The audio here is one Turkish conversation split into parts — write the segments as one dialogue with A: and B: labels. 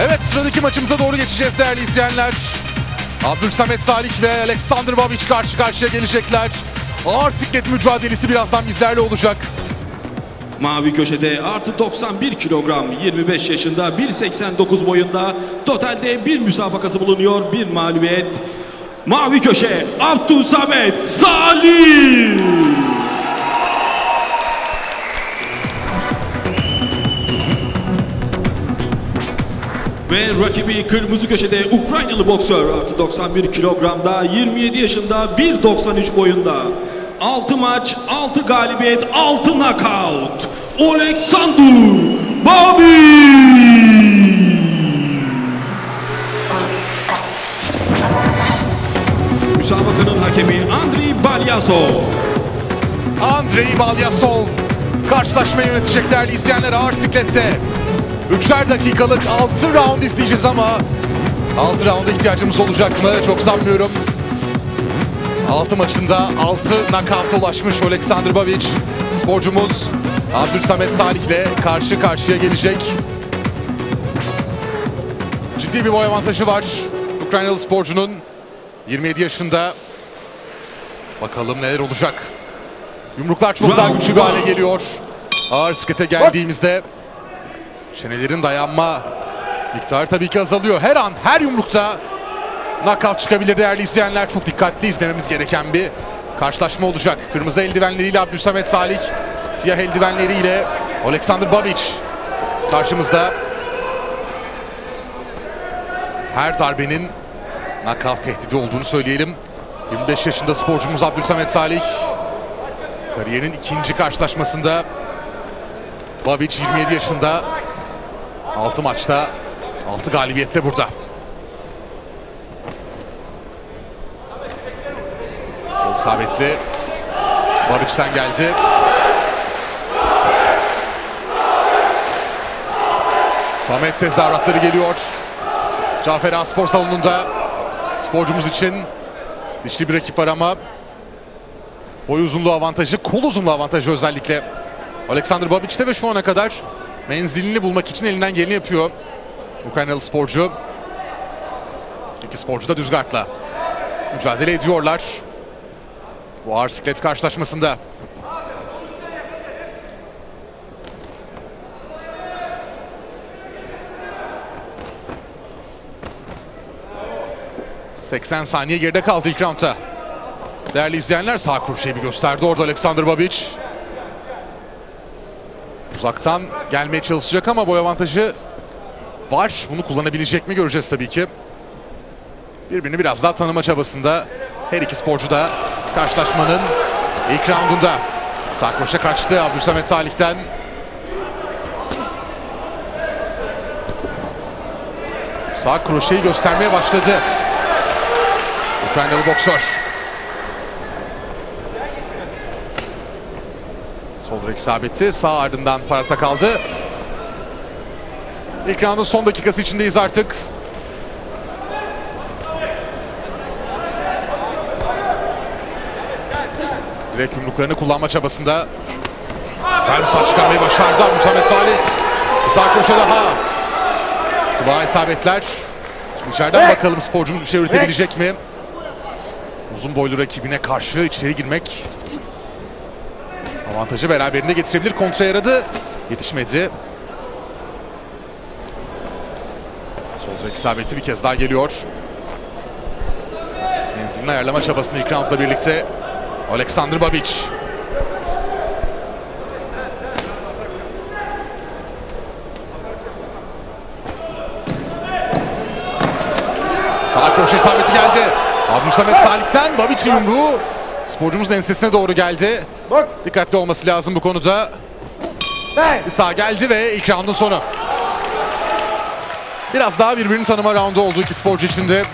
A: Evet sıradaki maçımıza doğru geçeceğiz değerli izleyenler. Abdülsamet Salih ve Alexander Babic karşı karşıya gelecekler. Ağır siklet mücadelesi birazdan bizlerle olacak.
B: Mavi köşede artı 91 kilogram 25 yaşında 1.89 boyunda totalde bir müsabakası bulunuyor bir mağlubiyet. Mavi köşe Abdülsamet Salih. Ve rakibi kırmızı köşede Ukraynalı boksör artı 91 kilogramda 27 yaşında 1.93 boyunda. 6 maç, 6 galibiyet, 6 knockout. Oleksandr Babi. Müsabakanın hakemi Andriy Balyasov.
A: Andrei Balyasov karşılaşmayı yönetecek değerli izleyenler ağır siklette. Üçer dakikalık 6 round izleyeceğiz ama 6 rounda ihtiyacımız olacak mı? Çok sanmıyorum. 6 maçında 6 knockout'a ulaşmış Oleksandr Babic. Sporcumuz Abdülsamet Salih ile karşı karşıya gelecek. Ciddi bir boy avantajı var Ukraynalı sporcunun. 27 yaşında. Bakalım neler olacak. Yumruklar çok daha güçlü bir hale geliyor. Ağır sıkıta geldiğimizde çenelerin dayanma miktarı tabii ki azalıyor. Her an her yumrukta knockout çıkabilir değerli izleyenler. Çok dikkatli izlememiz gereken bir karşılaşma olacak. Kırmızı eldivenleriyle Abdülsamet Salih, siyah eldivenleriyle Alexander Babic karşımızda. Her darbenin knockout tehdidi olduğunu söyleyelim. 25 yaşında sporcumuz Abdülsamet Salih kariyerinin ikinci karşılaşmasında Babic 27 yaşında 6 maçta 6 galibiyetle burada. Sol isabetli Babic'ten geldi. Samet tezahüratları geliyor. Cafer Han Spor Salonu'nda sporcumuz için dişli bir rakip var ama boy uzunluğu avantajı, kol uzunluğu avantajı özellikle Alexander Babic'te ve şu ana kadar menzilini bulmak için elinden geleni yapıyor. Ukraynalı sporcu. İki sporcu da düz gardla mücadele ediyorlar. Bu ağır siklet karşılaşmasında. ...80 saniye geride kaldı ilk roundda. Değerli izleyenler sağ kurşeyi bir gösterdi orada Alexander Babic. Uzaktan gelmeye çalışacak ama boy avantajı var. Bunu kullanabilecek mi göreceğiz tabii ki. Birbirini biraz daha tanıma çabasında her iki sporcu da karşılaşmanın ilk roundunda. Sağ koşa kaçtı Abdülsamet Salih'ten. Sağ kroşeyi göstermeye başladı. Ukraynalı boksör. Sol direk isabeti sağ ardından parata kaldı. İlk roundun son dakikası içindeyiz artık. Direkt yumruklarını kullanma çabasında. Sağ çıkarmayı başardı Muhammed Salih. Sağ koşu daha. Kulağa isabetler. Şimdi içeriden bakalım sporcumuz bir şey üretebilecek mi? Uzun boylu rakibine karşı içeri girmek avantajı beraberinde getirebilir. Kontra yaradı. Yetişmedi. Sol direk isabeti bir kez daha geliyor. Menzilini ayarlama çabasında ilk roundla birlikte Alexander Babic. Sağ köşe isabeti geldi. Abdülsamet Salih'ten Babic'in yumruğu sporcumuzun ensesine doğru geldi.
C: Box.
A: Dikkatli olması lazım bu konuda. Bir sağ geldi ve ilk roundun sonu. Biraz daha birbirini tanıma roundu oldu iki sporcu için de.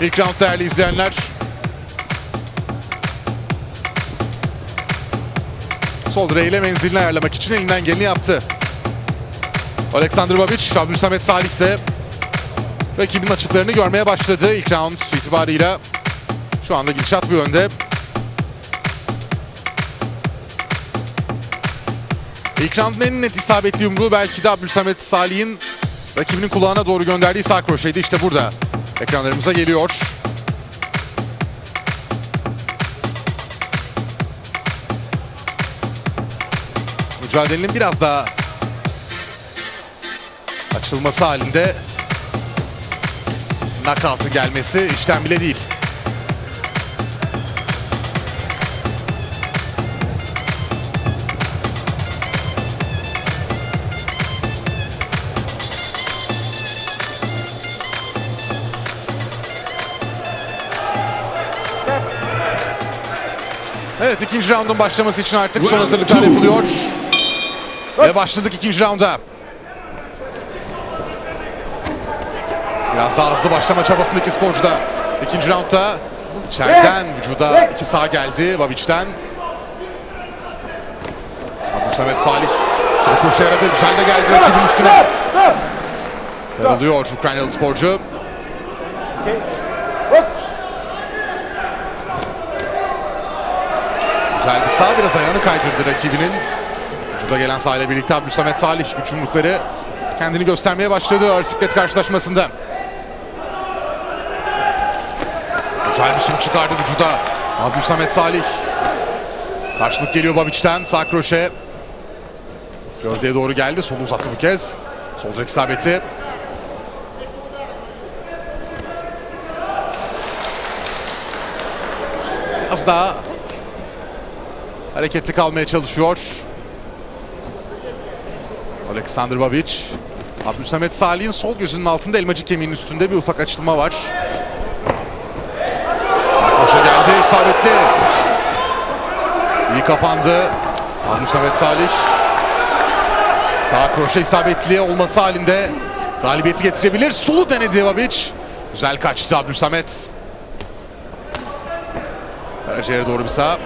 A: İlk round değerli izleyenler. Sol direğiyle menzilini ayarlamak için elinden geleni yaptı. Alexander Babic, Abdülsamet Salih ise rakibin açıklarını görmeye başladı ilk round itibarıyla. Şu anda gidişat bu yönde. İlk roundun en net isabetli yumruğu belki de Abdülsamet Salih'in Rakibinin kulağına doğru gönderdiği sağ kroşeydi. İşte burada ekranlarımıza geliyor. Mücadelenin biraz daha açılması halinde knockout'ı gelmesi işten bile değil. Evet ikinci raundun başlaması için artık son hazırlıklar yapılıyor. Ve başladık ikinci raunda. Biraz daha hızlı başlama çabasındaki sporcu da ikinci raundda içeriden vücuda iki sağ geldi Babic'den. Abu Samet Salih sol koşu yaradı. Güzel de geldi rakibin üstüne. Sarılıyor Ukraynalı sporcu. Bir sağ biraz ayağını kaydırdı rakibinin. Vücuda gelen ile birlikte Abdülsamet Salih güç yumrukları kendini göstermeye başladı ağır siklet karşılaşmasında. Güzel bir çıkardı vücuda. Abdülsamet Salih. Karşılık geliyor Babic'ten. Sağ kroşe. Gövdeye doğru geldi. Solu uzattı bu kez. Sol direk isabeti. Az daha hareketli kalmaya çalışıyor. Alexander Babic. Abdülsamet Salih'in sol gözünün altında elmacık kemiğinin üstünde bir ufak açılma var. Koşa geldi isabetli. İyi kapandı. Abdülsamet Salih. Sağ kroşe isabetli olması halinde galibiyeti getirebilir. Solu denedi Babic. Güzel kaçtı Abdülsamet. Karaciğere doğru bir sağ.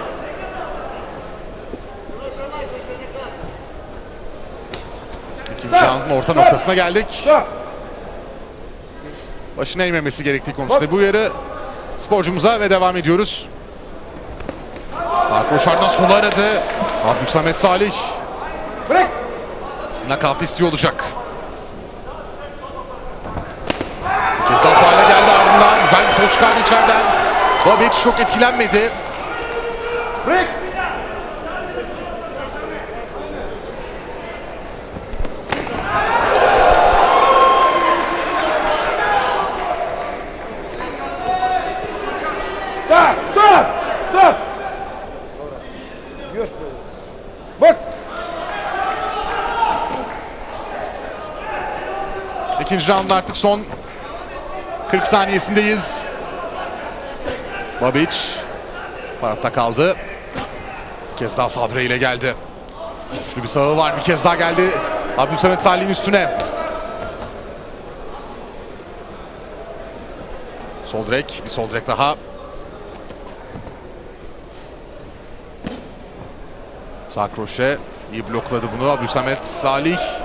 A: İkinci roundun orta noktasına geldik. Başına eğmemesi gerektiği konusunda bu uyarı sporcumuza ve devam ediyoruz. Sağ koşardan sola aradı. Abdülsamet Salih.
C: Bırak.
A: Nakavt istiyor olacak. Daha sahile geldi ardından. Güzel bir sol çıkardı içeriden. Babic çok etkilenmedi.
C: Bırak.
A: İkinci round artık son 40 saniyesindeyiz. Babic paratta kaldı. Bir kez daha Sadre ile geldi. Güçlü bir sağı var. Bir kez daha geldi. Abdülsamet Salih'in üstüne. Sol direk. Bir sol direk daha. Sağ kroşe. iyi blokladı bunu. Abdülsamet Salih.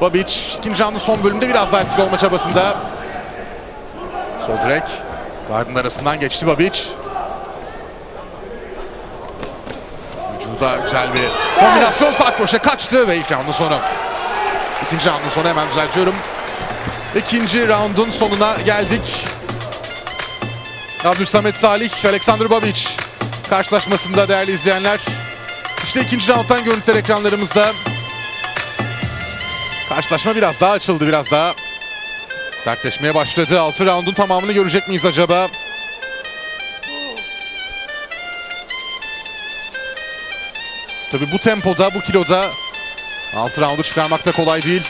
A: Babic ikinci roundun son bölümde biraz daha etkili olma çabasında. Sol direk. Gardın arasından geçti Babic. Vücuda güzel bir kombinasyon sağ kroşe kaçtı ve ilk roundun sonu. İkinci roundun sonu hemen düzeltiyorum. İkinci roundun sonuna geldik. Abdülsamet Salih, Alexander Babic karşılaşmasında değerli izleyenler. İşte ikinci rounddan görüntüler ekranlarımızda. Karşılaşma biraz daha açıldı, biraz daha sertleşmeye başladı. 6 roundun tamamını görecek miyiz acaba? Tabii bu tempoda, bu kiloda 6 roundu çıkarmak da kolay değil.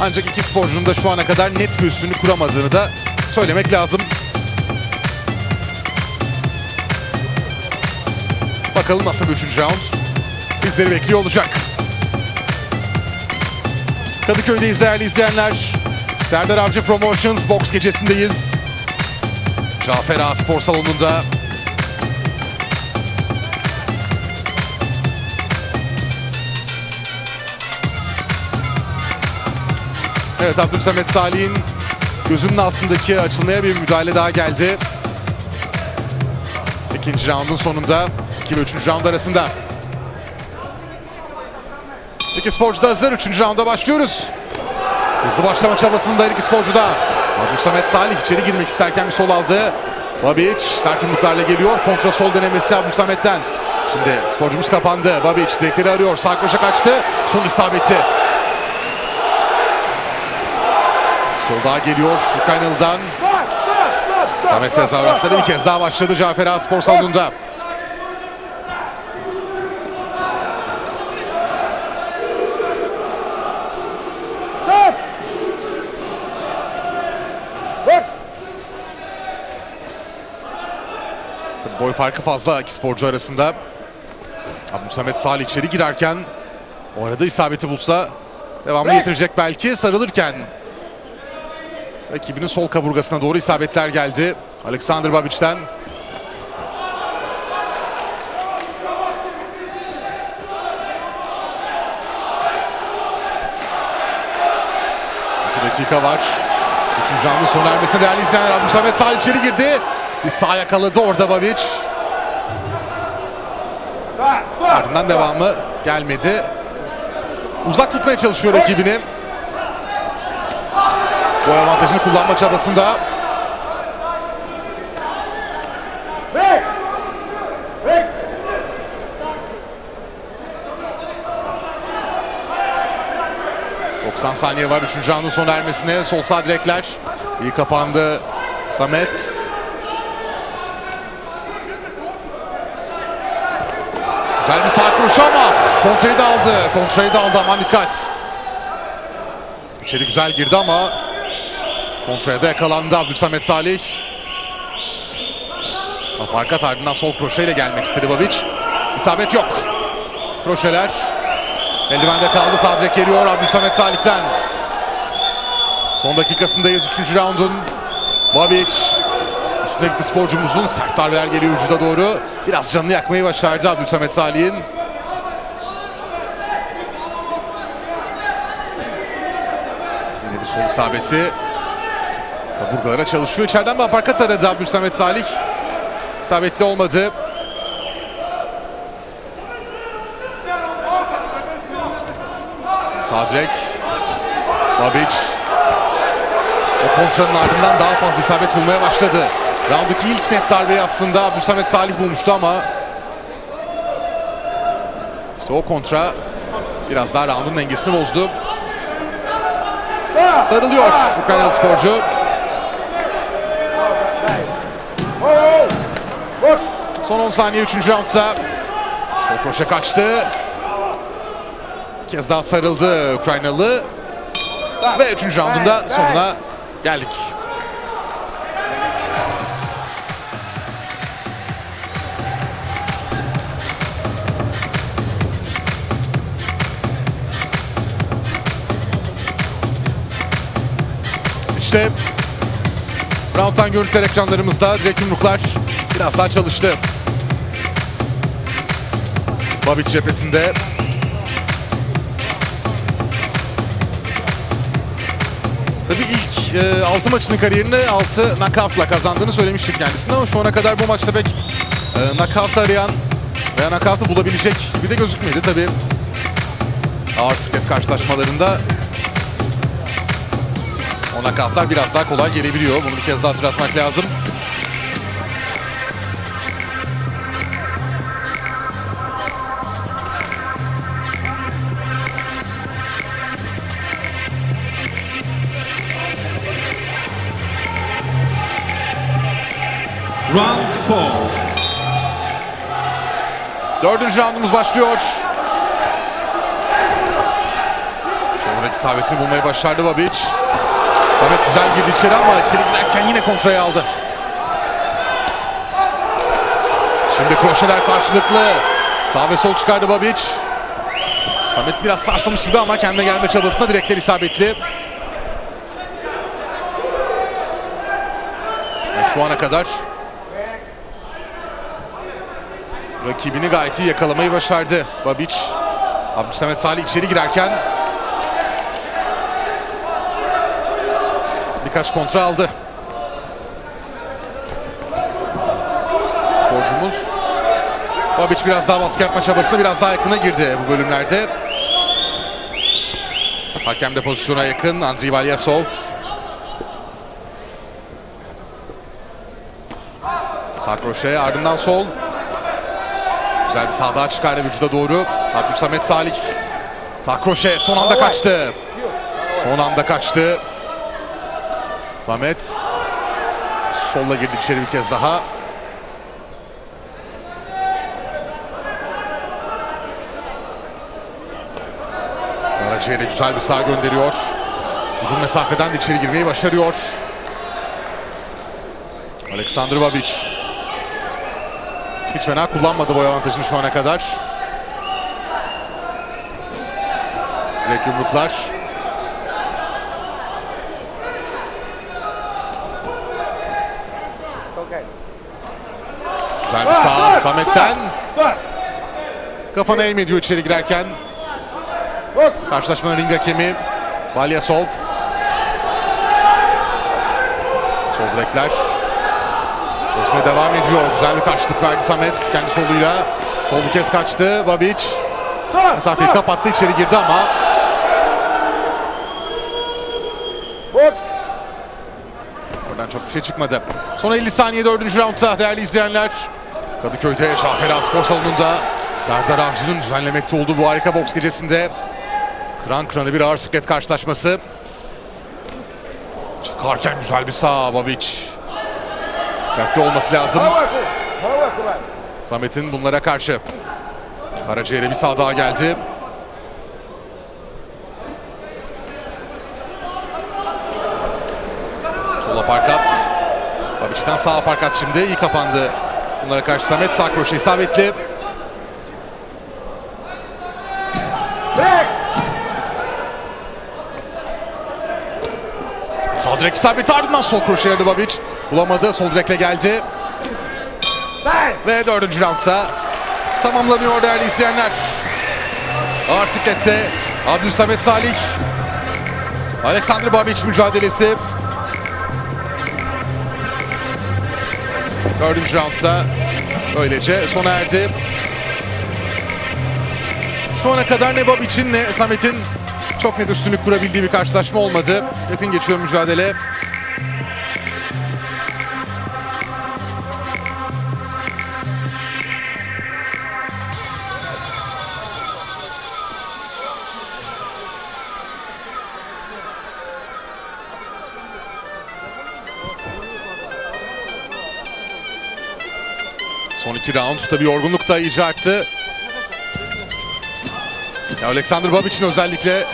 A: Ancak iki sporcunun da şu ana kadar net bir üstünlük kuramadığını da söylemek lazım. Bakalım nasıl bir üçüncü round bizleri bekliyor olacak. Kadıköy'deyiz değerli izleyenler. Serdar Avcı Promotions box gecesindeyiz. Cafer Ağa Spor Salonu'nda. Evet Abdülsamet Salih'in gözünün altındaki açılmaya bir müdahale daha geldi. İkinci roundun sonunda 2 ve 3. round arasında. İki sporcu da hazır. Üçüncü raunda başlıyoruz. Hızlı başlama çabasında her iki sporcu da. Abu Samet Salih içeri girmek isterken bir sol aldı. Babic sert yumruklarla geliyor. Kontra sol denemesi Abu Samet'ten. Şimdi sporcumuz kapandı. Babic direkleri arıyor. Sağ koşa kaçtı. Sol isabeti. Sol daha geliyor Ukraynalı'dan. Samet tezahüratları bir kez daha başladı Cafer Spor Salonu'nda.
C: Stop. Box.
A: Boy farkı fazla iki sporcu arasında. Abu Samet Salih içeri girerken o arada isabeti bulsa devamlı getirecek belki. Sarılırken rakibinin sol kaburgasına doğru isabetler geldi. Alexander Babic'ten. İki dakika var. Üçüncü roundun sona ermesine değerli izleyenler. Abu Samet Salih içeri girdi. Bir sağ yakaladı orada Babic. Ardından devamı gelmedi. Uzak tutmaya çalışıyor rakibini. Boy avantajını kullanma çabasında.
C: Break. Break.
A: Break. 90 saniye var 3. roundun sona ermesine. Sol sağ direkler. İyi kapandı Samet. Güzel bir sağ kuruşu ama kontrayı da aldı. Kontrayı da aldı aman dikkat. İçeri güzel girdi ama kontraya da yakalandı Abdülsamet Salih. Aparkat ardından sol kroşeyle gelmek istedi Babic. İsabet yok. Kroşeler. Eldivende kaldı. Sağ direk geliyor Abdülsamet Salih'ten. Son dakikasındayız 3. raundun. Babic. Üstüne sporcumuzun. Sert darbeler geliyor vücuda doğru. Biraz canını yakmayı başardı Abdülsamet Salih'in. Yine bir sol isabeti. Kaburgalara çalışıyor. İçeriden bir aparkat aradı Abdülsamet Salih. İsabetli olmadı. Sağ direk. Babic. O kontranın ardından daha fazla isabet bulmaya başladı. Round'daki ilk net darbeyi aslında Abdülsamet Salih bulmuştu ama işte o kontra biraz daha round'un dengesini bozdu. Sarılıyor Ukraynalı sporcu. Son 10 saniye 3. roundda. Sol kroşe kaçtı. Bir kez daha sarıldı Ukraynalı. Ve 3. roundunda sonuna geldik. İşte round'dan görüntüler ekranlarımızda. Direkt yumruklar biraz daha çalıştı. Babic cephesinde. Tabii ilk e, 6 maçının kariyerini 6 knockout'la kazandığını söylemiştik kendisine ama şu ana kadar bu maçta pek e, knockout arayan veya knockout'ı bulabilecek gibi de gözükmedi. Tabii ağır siklet karşılaşmalarında o knockout'lar biraz daha kolay gelebiliyor. Bunu bir kez daha hatırlatmak lazım.
B: Round 4.
A: Dördüncü roundumuz başlıyor. Sonraki isabetini bulmayı başardı Babic. Samet güzel girdi içeri ama içeri girerken yine kontrayı aldı. Şimdi kroşeler karşılıklı. Sağ ve sol çıkardı Babic. Samet biraz sarslamış gibi ama kendine gelme çabasında direkler isabetli. Ve şu ana kadar rakibini gayet iyi yakalamayı başardı Babic. Abdülsamet Salih içeri girerken birkaç kontra aldı. Sporcumuz Babic biraz daha baskı yapma çabasında biraz daha yakına girdi bu bölümlerde. Hakem de pozisyona yakın. Andriy Valyasov. Sağ kroşe ardından sol. Güzel bir sağdağa çıkardı vücuda doğru. Abdülsamet Salih. Sağ kroşe son anda kaçtı. Son anda kaçtı. Samet. Solla girdi içeri bir kez daha. Karaciğer'e güzel bir sağ gönderiyor. Uzun mesafeden de içeri girmeyi başarıyor. Alexander Babic. Hiç fena kullanmadı boy avantajını şu ana kadar. Direkt yumruklar. Bir sağ Samet'ten.
C: Stop.
A: Kafanı eğmediyor içeri girerken. Karşılaşmanın ring hakemi Valyasov. Sol direkler. Koşmaya devam ediyor. Güzel bir karşılık verdi Samet kendi soluyla. Sol bir kez kaçtı. Babic mesafeyi kapattı içeri girdi ama
C: Box.
A: oradan çok bir şey çıkmadı. Son 50 saniye 4. roundda değerli izleyenler. Kadıköy'de Cafer Spor Salonu'nda Serdar Avcı'nın düzenlemekte olduğu bu harika boks gecesinde kıran kırana bir ağır siklet karşılaşması. Çıkarken güzel bir sağ Babic. Dikkatli olması lazım. Samet'in bunlara karşı. Karaciğer'e bir sağ daha geldi. Sol aparkat. Babic'ten sağ aparkat şimdi. iyi kapandı. Bunlara karşı Samet sağ kroşe isabetli. Sağ direk isabeti ardından sol kroşe yaradı Babic. Bulamadı. Sol direkle geldi. Ve dördüncü roundda tamamlanıyor değerli izleyenler. Ağır siklette Abdülsamet Salih. Alexander Babic mücadelesi. Dördüncü roundda böylece sona erdi. Şu ana kadar ne Babic'in ne Samet'in çok net üstünlük kurabildiği bir karşılaşma olmadı. Hepin geçiyor mücadele. Son iki round tabii yorgunluk da iyice arttı. Ya Alexander Babic'in özellikle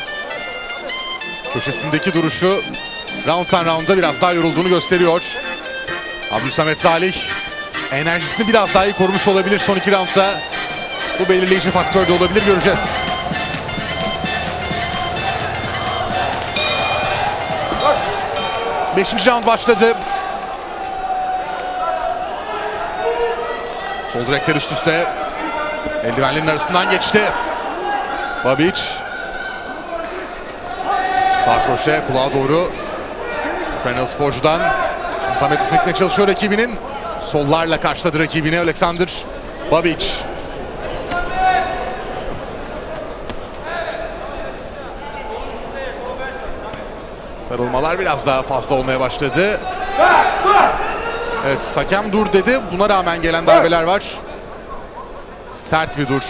A: köşesindeki duruşu round'dan round'a biraz daha yorulduğunu gösteriyor. Abdülsamet Salih enerjisini biraz daha iyi korumuş olabilir son iki roundda. Bu belirleyici faktör de olabilir göreceğiz. Beşinci round başladı. Sol direkler üst üste. Eldivenlerin arasından geçti. Babic. Sağ kroşe kulağa doğru. Ukraynalı sporcudan. Şimdi Samet üstüne çalışıyor rakibinin. Sollarla karşıladı rakibini Alexander Babic. Sarılmalar biraz daha fazla olmaya başladı. Evet hakem dur dedi. Buna rağmen gelen darbeler var. Sert bir dur.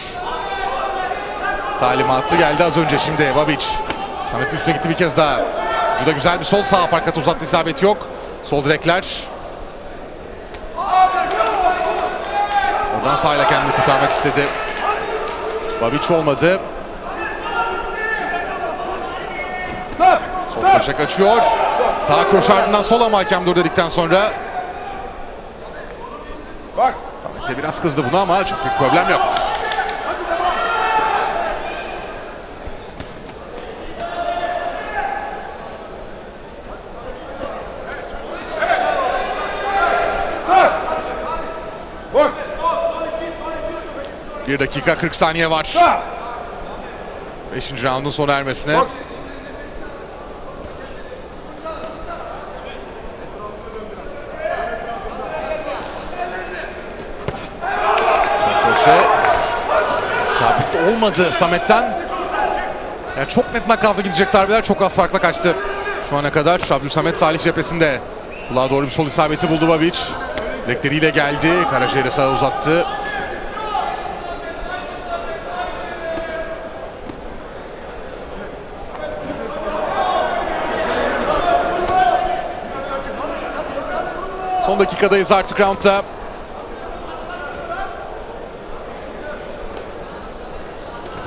A: Talimatı geldi az önce şimdi Babic. Samet'in üstüne gitti bir kez daha. Vücuda güzel bir sol sağ parkat uzattı isabet yok. Sol direkler. Oradan sağıyla kendini kurtarmak istedi. Babic olmadı. Sol köşe kaçıyor. Sağ kroşe ardından sol ama hakem dur dedikten sonra
C: Box.
A: De biraz kızdı buna ama çok büyük problem yok. 1 dakika 40 saniye var. 5. roundun sona ermesine. Köşe sabit olmadı Samet'ten. Yani çok net nakavta gidecek darbeler çok az farkla kaçtı. Şu ana kadar Abdülsamet Salih cephesinde. Kulağa doğru bir sol isabeti buldu Babic. Direkleriyle geldi. Karaciğer'e sağa uzattı. Son dakikadayız artık roundda.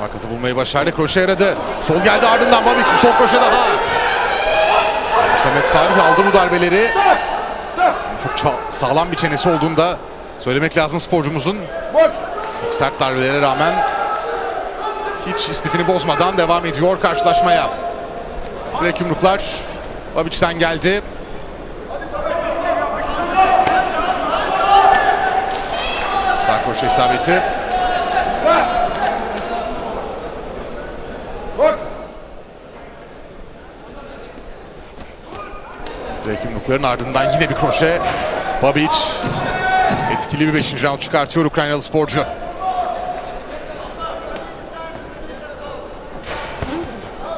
A: Markatı bulmayı başardı. Kroşe yaradı. Sol geldi ardından Babic. Bir sol kroşe daha. Samet Salih aldı bu darbeleri. Çok sağlam bir çenesi olduğunda söylemek lazım sporcumuzun. Çok sert darbelere rağmen hiç istifini bozmadan devam ediyor karşılaşmaya. Direkt yumruklar Babic'ten geldi. Sağ kroşe isabeti. Direkt yumrukların ardından yine bir kroşe. Babic etkili bir 5. round çıkartıyor Ukraynalı sporcu.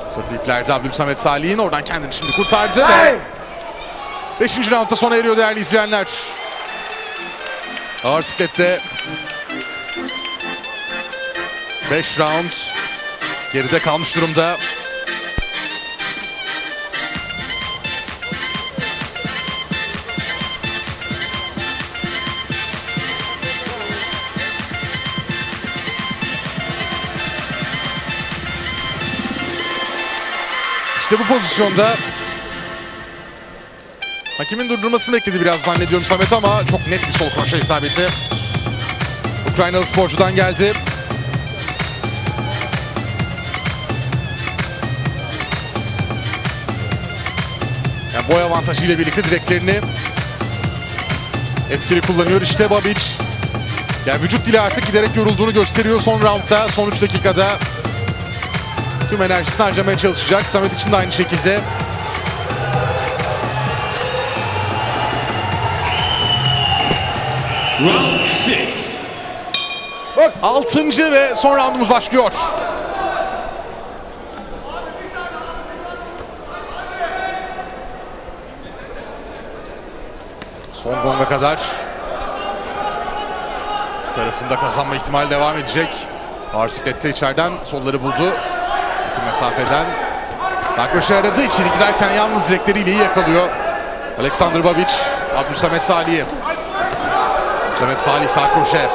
A: Satı iplerde Abdülsamet Salih'in oradan kendini şimdi kurtardı ve
C: Time.
A: 5. roundda sona eriyor değerli izleyenler. Ağır siklette 5 round geride kalmış durumda. İşte bu pozisyonda hakemin durdurmasını bekledi biraz zannediyorum Samet ama çok net bir sol kroşe isabeti. Ukraynalı sporcudan geldi. Yani boy avantajı ile birlikte direklerini etkili kullanıyor. İşte Babic. Yani vücut dili artık giderek yorulduğunu gösteriyor son roundda, son 3 dakikada. Tüm enerjisini harcamaya çalışacak. Samet için de aynı şekilde.
B: Round 6.
C: Box.
A: Altıncı ve son roundumuz başlıyor. Son gonga kadar tarafında kazanma ihtimali devam edecek. Ağır siklette içeriden solları buldu. Mesafeden. Sakroş'u aradı. İçeri girerken yalnız direkleriyle iyi yakalıyor. Alexander Babic, Abdülsamet Salih'i. Abdülsamet Salih Sakroş'e.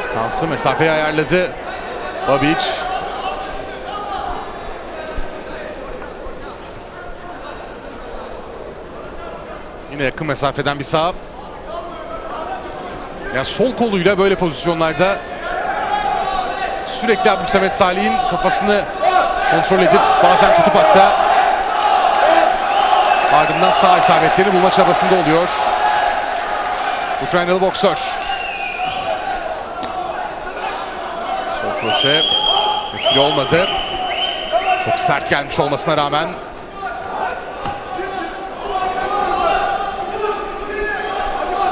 A: Stansı mesafeyi ayarladı. Babic. Yine yakın mesafeden bir sağ. Ya sol koluyla böyle pozisyonlarda sürekli Abdülsamet Salih'in kafasını kontrol edip bazen tutup hatta ardından sağ isabetlerini bulma çabasında oluyor. Ukraynalı boksör. Sol kroşe etkili olmadı. Çok sert gelmiş olmasına rağmen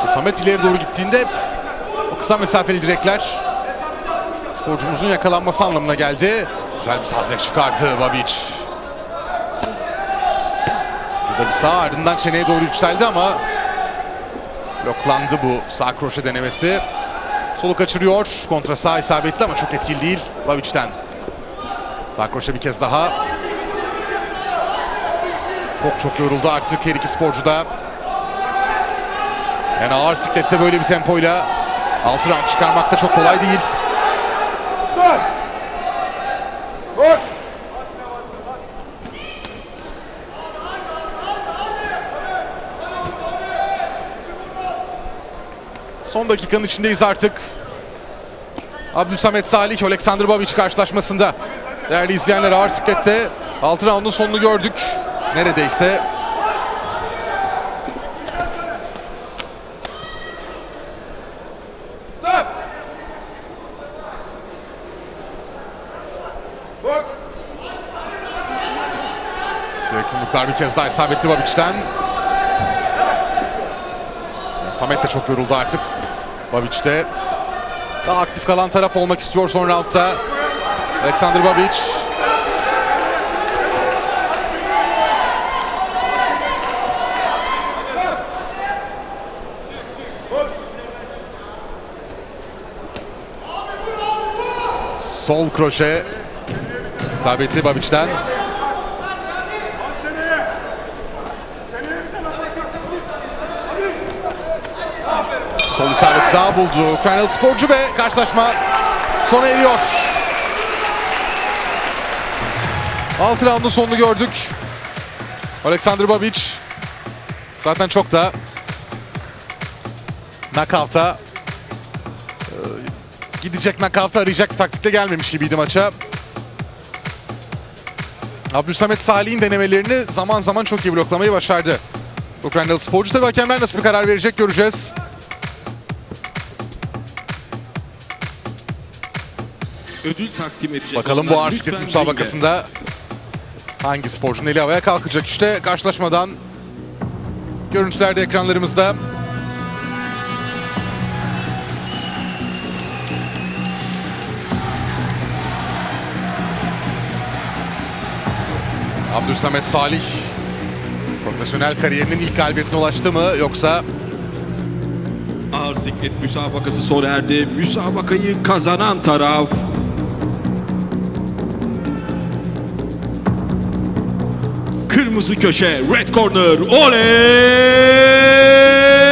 A: Samet ileri doğru gittiğinde kısa mesafeli direkler sporcumuzun yakalanması anlamına geldi. Güzel bir sağ çıkardı Babic. Burada bir sağ ardından çeneye doğru yükseldi ama bloklandı bu sağ kroşe denemesi. Solu kaçırıyor. Kontra sağ isabetli ama çok etkili değil Babic'ten. Sağ kroşe bir kez daha. Çok çok yoruldu artık her iki sporcu da. Yani ağır siklette böyle bir tempoyla 6 round çıkarmak da çok kolay değil. Son dakikanın içindeyiz artık. Abdülsamet Salih, Alexander Babic karşılaşmasında. Değerli izleyenler ağır siklette 6 roundun sonunu gördük. Neredeyse direkt yumruklar bir kez daha isabetli Babic'ten. Yani Samet de çok yoruldu artık. Babic de daha aktif kalan taraf olmak istiyor son roundda. Alexander Babic. Sol kroşe isabeti Babic'den. Sol isabeti daha buldu. Ukraynalı sporcu ve karşılaşma sona eriyor. 6 roundun sonunu gördük. Alexander Babic zaten çok da knockout'a e, gidecek knockout'a arayacak bir taktikle gelmemiş gibiydi maça. Abdülsamet Salih'in denemelerini zaman zaman çok iyi bloklamayı başardı. Ukraynalı sporcu tabii hakemler nasıl bir karar verecek göreceğiz.
B: Ödül takdim edecek.
A: Bakalım bu ağır
B: lütfen
A: siklet müsabakasında hangi sporcunun eli havaya kalkacak işte karşılaşmadan görüntülerde ekranlarımızda. Abdülsamet Salih profesyonel kariyerinin ilk galibiyetine ulaştı mı yoksa.
B: Ağır siklet müsabakası sona erdi. Müsabakayı kazanan taraf Kırmızı köşe Red Corner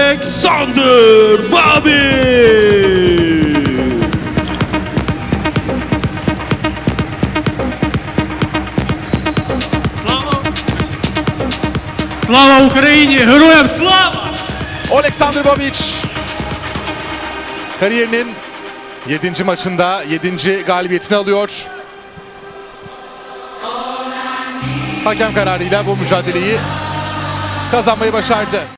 B: Alexander Babi.
D: Слава Україні! Героям слава!
A: Alexander Babic kariyerinin 7. maçında 7. galibiyetini alıyor. Hakem kararıyla bu mücadeleyi kazanmayı başardı.